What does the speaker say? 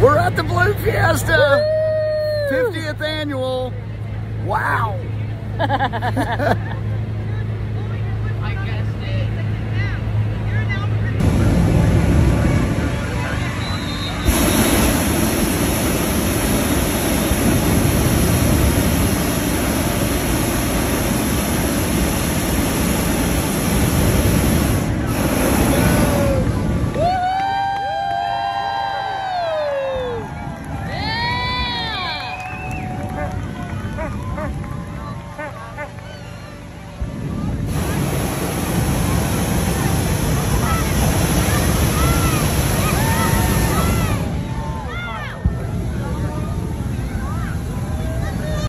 We're at the Blue Fiesta, 50th annual. Wow.